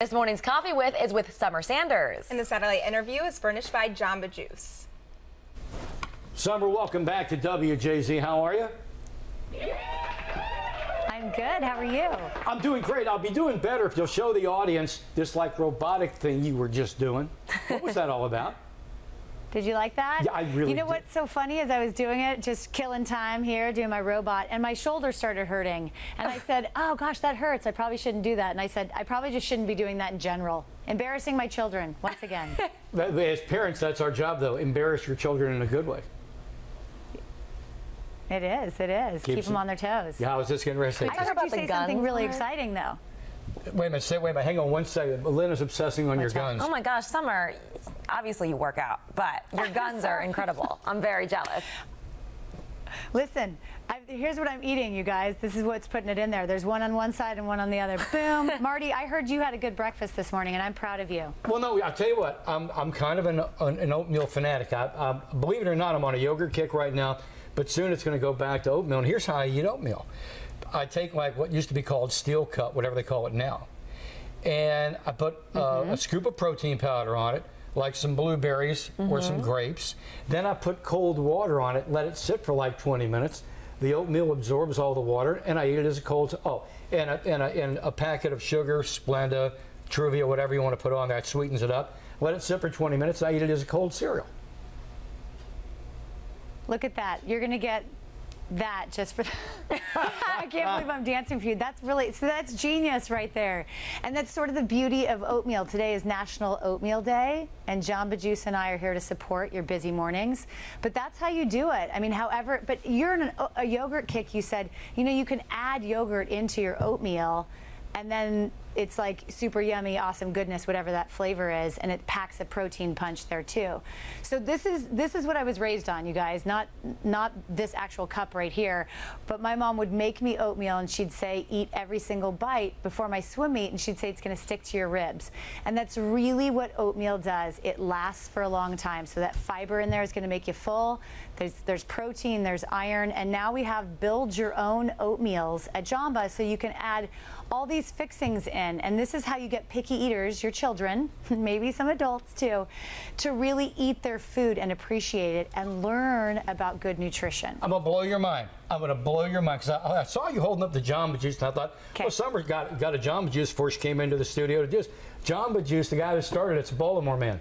This morning's Coffee With is with Summer Sanders. And the satellite interview is furnished by Jamba Juice. Summer, welcome back to WJZ. How are you? I'm good. How are you? I'm doing great. I'll be doing better if you'll show the audience this like robotic thing you were just doing. What was that all about? Did you like that? Yeah, I really You know did. what's so funny is I was doing it, just killing time here, doing my robot, and my shoulder started hurting. And I said, "Oh gosh, that hurts. I probably shouldn't do that." And I said, "I probably just shouldn't be doing that in general." Embarrassing my children once again. As parents, that's our job, though. Embarrass your children in a good way. it is. It is. Keep Keeps them it- on their toes. Yeah, I was just getting ready to say. I heard about you the say something guns really part? exciting though. Wait a minute. Say, wait a minute. Hang on one second. Elena's obsessing on your guns. Oh my gosh, Summer, obviously you work out, but your guns are incredible. I'm very jealous. Listen, I, here's what I'm eating, you guys. This is what's putting it in there. There's one on one side and one on the other. Boom. Marty, I heard you had a good breakfast this morning, and I'm proud of you. Well, no, I'll tell you what. I'm, I'm kind of an, an, an oatmeal fanatic. I, I, believe it or not, I'm on a yogurt kick right now, but soon it's going to go back to oatmeal. And here's how I eat oatmeal I take like what used to be called steel cut, whatever they call it now, and I put uh, a scoop of protein powder on it, like some blueberries or some mm-hmm. grapes. Then I put cold water on it, let it sit for like 20 minutes. The oatmeal absorbs all the water, and I eat it as a cold. Oh, and a, and a, and a packet of sugar, Splenda, Truvia, whatever you want to put on that sweetens it up. Let it sit for 20 minutes. I eat it as a cold cereal. Look at that. You're going to get that just for. I can't believe I'm dancing for you. That's really so. That's genius right there, and that's sort of the beauty of oatmeal. Today is National Oatmeal Day, and Jamba Juice and I are here to support your busy mornings. But that's how you do it. I mean, however, but you're in an, a yogurt kick. You said you know you can add yogurt into your oatmeal. And then it's like super yummy, awesome goodness, whatever that flavor is, and it packs a protein punch there too. So this is this is what I was raised on, you guys. Not not this actual cup right here, but my mom would make me oatmeal, and she'd say eat every single bite before my swim meet, and she'd say it's going to stick to your ribs, and that's really what oatmeal does. It lasts for a long time, so that fiber in there is going to make you full. There's there's protein, there's iron, and now we have build your own oatmeals at Jamba, so you can add all these fixings in. And this is how you get picky eaters, your children, maybe some adults too, to really eat their food and appreciate it and learn about good nutrition. I'm gonna blow your mind. I'm gonna blow your mind because I, I saw you holding up the Jamba Juice, and I thought, Okay. well, Summer got got a Jamba Juice before she came into the studio to do this. Jamba Juice, the guy that started it's a Baltimore man.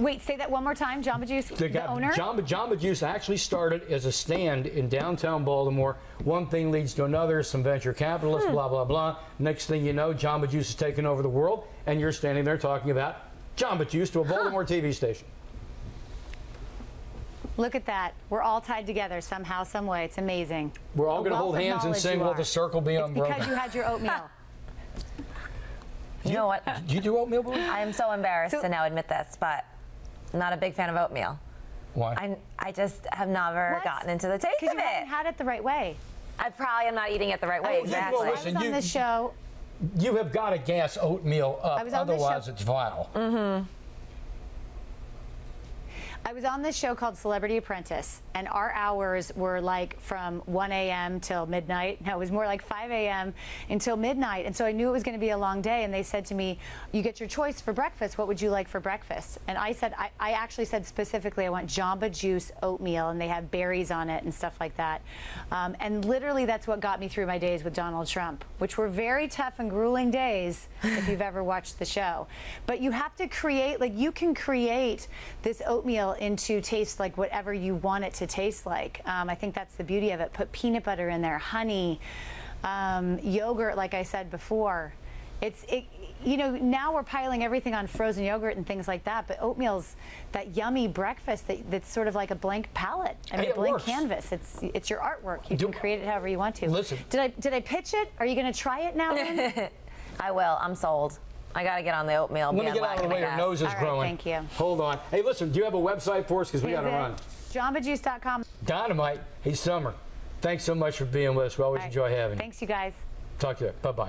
Wait, say that one more time. Jamba Juice, the, guy, owner? Jamba, Jamba Juice actually started as a stand in downtown Baltimore. One thing leads to another, some venture capitalists, Hmm. blah, blah, blah. Next thing you know, Jamba Juice is taking over the world, and you're standing there talking about Jamba Juice to a Baltimore TV station. Look at that. We're all tied together somehow, some way. It's amazing. We're all going to hold hands and sing you Let the Circle Be It's Unbroken. because you had your oatmeal. You know what? Do you do oatmeal, Bui? I am so embarrassed So- to now admit this, but I'm not a big fan of oatmeal. Why? I, I just have never What? gotten into the taste Because of you it. haven't had it the right way. I probably am not eating it the right way. Oh, you- well, exactly. I listen, was on you- this show. You have got to gas oatmeal up, I was on otherwise show- it's vile. Mm-hmm. I was on this show called Celebrity Apprentice, and our hours were like from 1 a.m. till midnight. No, it was more like 5 a.m. until midnight. And so I knew it was going to be a long day. And they said to me, You get your choice for breakfast. What would you like for breakfast? And I said, I, I actually said specifically, I want Jamba Juice oatmeal, and they have berries on it and stuff like that. Um, and literally, that's what got me through my days with Donald Trump, which were very tough and grueling days if you've ever watched the show. But you have to create, like, you can create this oatmeal into taste like whatever you want it to taste like. Um, I think that's the beauty of it. Put peanut butter in there, honey, um, yogurt, like I said before. It's, it, you know, now we're piling everything on frozen yogurt and things like that, but oatmeal's that yummy breakfast that, that's sort of like a blank palette. I mean, Hey, a blank works. canvas. It's it's your artwork. You Do- can create it however you want to. Listen. Did I did I pitch it? Are you going to try it now? I will. I'm sold. I got to get on the oatmeal Let me get out of the way. Your nose is All right, growing. thank you. Hold on. Hey, listen, do you have a website for us? Because we got to run. JambaJuice.com. Dynamite. Hey, Summer. Thanks so much for being with us. We always All right. enjoy having you. Thanks, you guys. Talk to you. Bye bye.